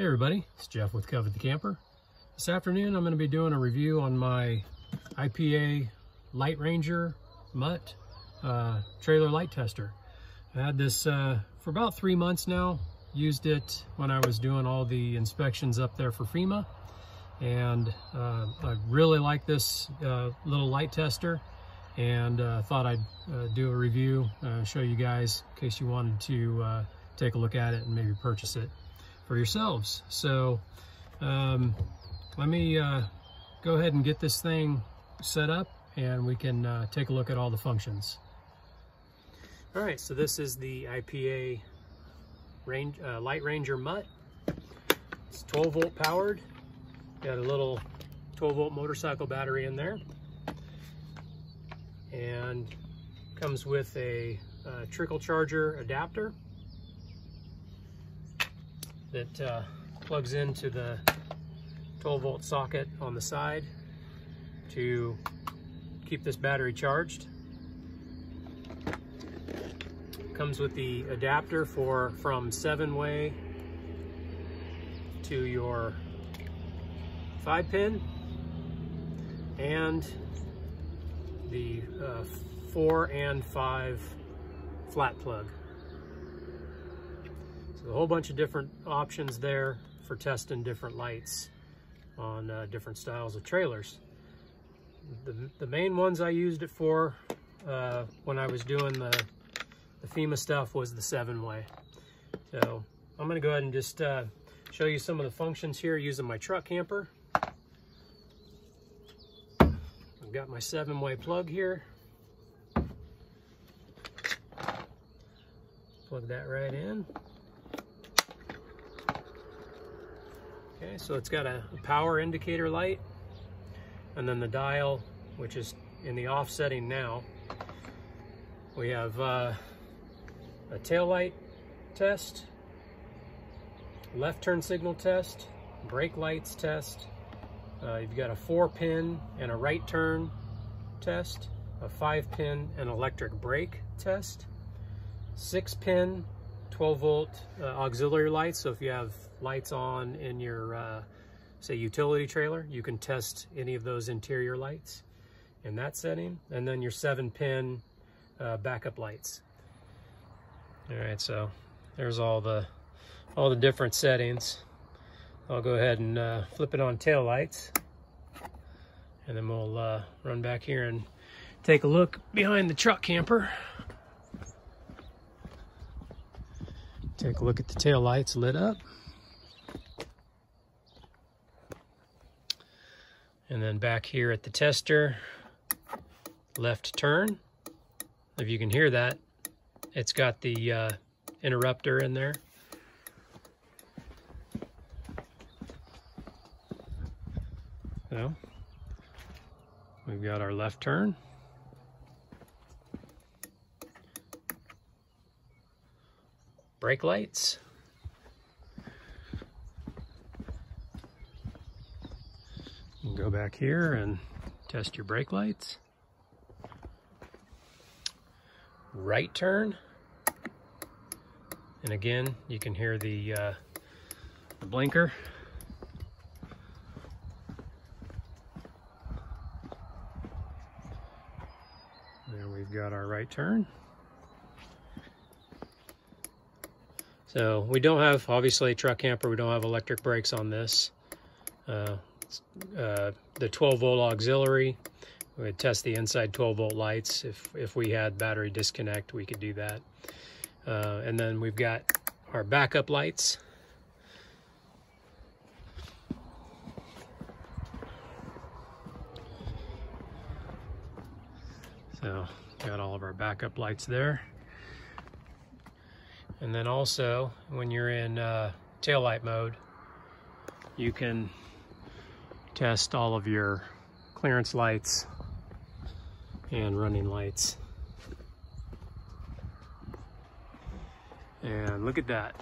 Hey everybody, it's Jeff with Covet the Camper. This afternoon I'm going to be doing a review on my IPA Light Ranger Mutt uh, trailer light tester. I had this uh, for about three months now. Used it when I was doing all the inspections up there for FEMA. And uh, I really like this uh, little light tester and uh, thought I'd uh, do a review, show you guys in case you wanted to take a look at it and maybe purchase it for yourselves. So um, let me uh, go ahead and get this thing set up and we can uh, take a look at all the functions. All right, so this is the IPA range, uh, Light Ranger Mutt. It's 12 volt powered. Got a little 12 volt motorcycle battery in there. And comes with a, a uh, trickle charger adapter that uh, plugs into the 12 volt socket on the side to keep this battery charged. Comes with the adapter for from seven way to your five pin and the uh, four and five flat plug. So a whole bunch of different options there for testing different lights on uh, different styles of trailers. The, the main ones I used it for uh, when I was doing the, the FEMA stuff was the seven way. So I'm gonna go ahead and just uh, show you some of the functions here using my truck camper. I've got my seven way plug here. Plug that right in. Okay, so it's got a power indicator light and then the dial, which is in the off setting now. We have uh, a tail light test, left turn signal test, brake lights test. Uh, you've got a four pin and a right turn test, a five pin and electric brake test, six pin 12 volt uh, auxiliary lights. So if you have lights on in your, uh, say, utility trailer, you can test any of those interior lights in that setting. And then your seven pin uh, backup lights. All right, so there's all the all the different settings. I'll go ahead and uh, flip it on tail lights. And then we'll uh, run back here and take a look behind the truck camper. Take a look at the tail lights lit up. And then back here at the tester, left turn. If you can hear that, it's got the uh, interrupter in there. So, we've got our left turn. brake lights. Back here and test your brake lights. Right turn. And again, you can hear the, uh, the blinker. There we've got our right turn. So we don't have, obviously, truck camper, we don't have electric brakes on this. Uh, uh, the 12 volt auxiliary, we would test the inside 12 volt lights. If, if we had battery disconnect, we could do that. Uh, and then we've got our backup lights. So got all of our backup lights there. And then also, when you're in uh, taillight mode, you can test all of your clearance lights and running lights. And look at that.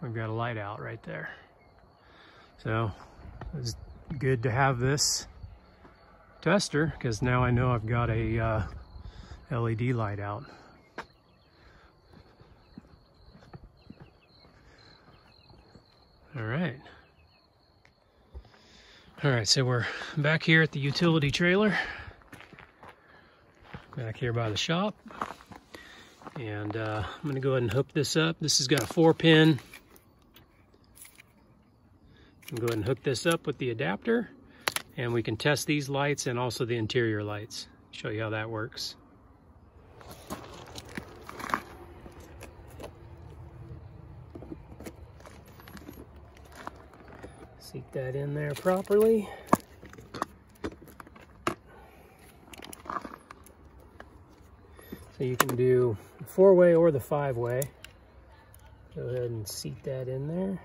We've got a light out right there. So it's good to have this tester because now I know I've got a uh, LED light out. All right. All right, so we're back here at the utility trailer. Back here by the shop. And uh, I'm gonna go ahead and hook this up. This has got a four pin. I'm go ahead and hook this up with the adapter and we can test these lights and also the interior lights. Show you how that works. Seat that in there properly. So you can do the four-way or the five-way. Go ahead and seat that in there.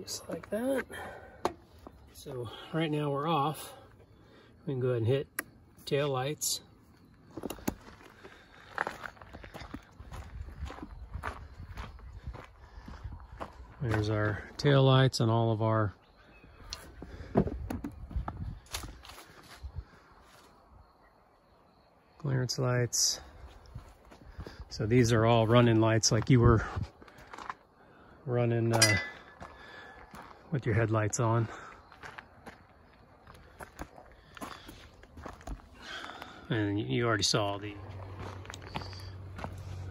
Just like that. So right now we're off. We can go ahead and hit tail lights. There's our tail lights and all of our clearance lights. So these are all running lights like you were running uh, with your headlights on. And you already saw the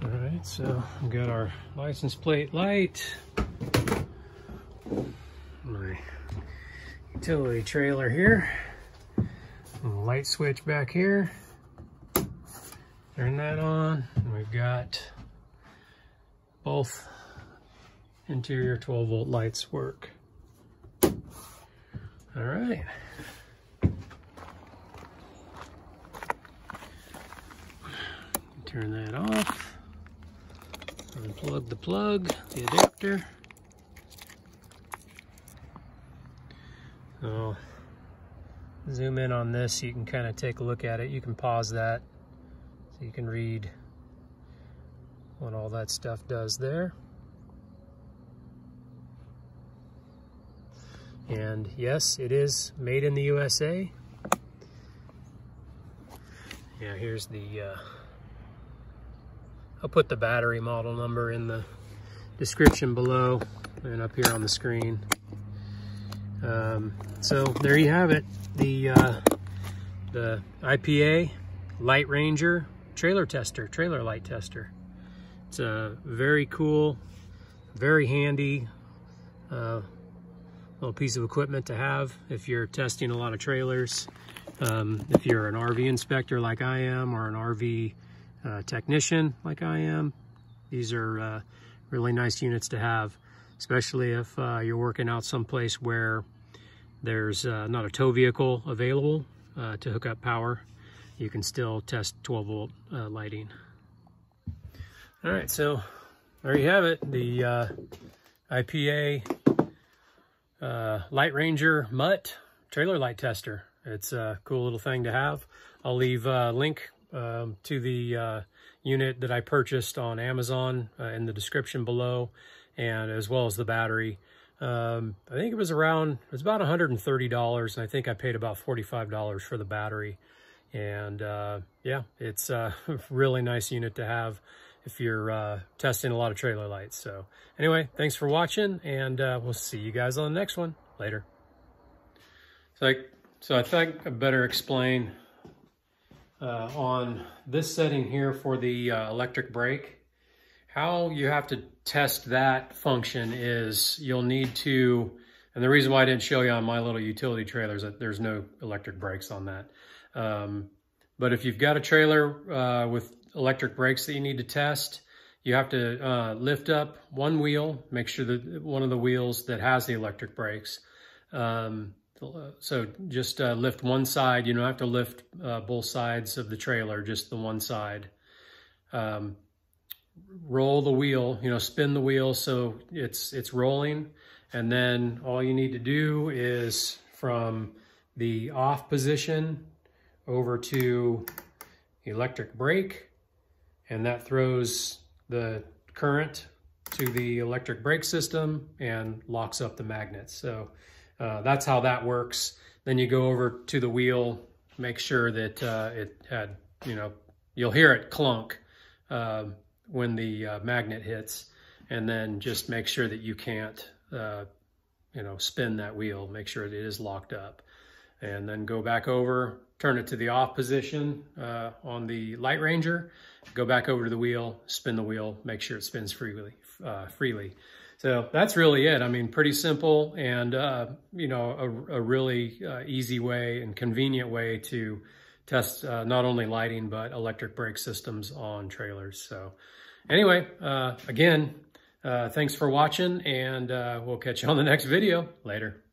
all right, so we've got our license plate light, my utility trailer here, light switch back here. Turn that on. We've got both interior 12 volt lights work. All right. Turn that off. Unplug the plug, the adapter. So zoom in on this so you can kind of take a look at it. You can pause that so you can read what all that stuff does there. And yes, it is made in the USA. Yeah, here's the, uh, I'll put the battery model number in the description below and up here on the screen. Um, so there you have it, the, uh, the IPA Light Ranger trailer tester, trailer light tester. It's a very cool, very handy uh, little piece of equipment to have if you're testing a lot of trailers. Um, if you're an RV inspector like I am or an RV uh, technician like I am, these are uh, really nice units to have, especially if uh, you're working out someplace where there's uh, not a tow vehicle available uh, to hook up power you can still test 12 volt uh, lighting. All right, so there you have it, the uh, IPA uh, Light Ranger Mutt trailer light tester. It's a cool little thing to have. I'll leave a link um, to the unit that I purchased on Amazon in the description below, and as well as the battery. Um, I think it was around, it was about $130, and I think I paid about $45 for the battery. And uh, yeah, it's a really nice unit to have if you're uh, testing a lot of trailer lights. So anyway, thanks for watching and uh, we'll see you guys on the next one. Later. So I, so I think I better explain uh, on this setting here for the uh, electric brake. How you have to test that function is you'll need to, and the reason why I didn't show you on my little utility trailer is that there's no electric brakes on that. Um, but if you've got a trailer uh, with electric brakes that you need to test, you have to uh, lift up one wheel, make sure that one of the wheels that has the electric brakes. Um, so just uh, lift one side. You don't have to lift uh, both sides of the trailer, just the one side. Um, roll the wheel, you know, spin the wheel so it's it's rolling. And then all you need to do is from the off position over to electric brake and that throws the current to the electric brake system and locks up the magnets. So uh, that's how that works. Then you go over to the wheel, make sure that uh, it had, you know, you'll hear it clunk. Uh, when the uh, magnet hits and then just make sure that you can't, uh, you know, spin that wheel. Make sure it is locked up and then go back over, turn it to the off position uh, on the Light Ranger, go back over to the wheel, spin the wheel, make sure it spins freely. Uh, freely. So that's really it. I mean, pretty simple and, uh, you know, a, a really uh, easy way and convenient way to test uh, not only lighting, but electric brake systems on trailers. So anyway, uh, again, uh, thanks for watching and we'll catch you on the next video. Later.